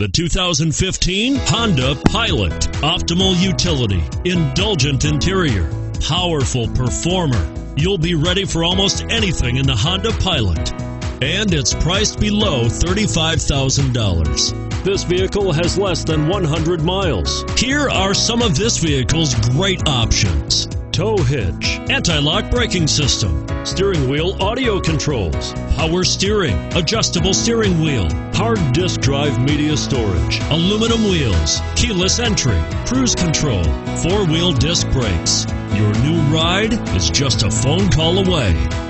The 2015 Honda Pilot. Optimal utility, indulgent interior, powerful performer. You'll be ready for almost anything in the Honda Pilot. And it's priced below $35,000. This vehicle has less than 100 miles. Here are some of this vehicle's great options tow hitch, anti lock braking system, steering wheel audio controls, power steering, adjustable steering wheel, hard disk drive media storage, aluminum wheels, keyless entry, cruise control, four wheel disc brakes. Your new ride is just a phone call away.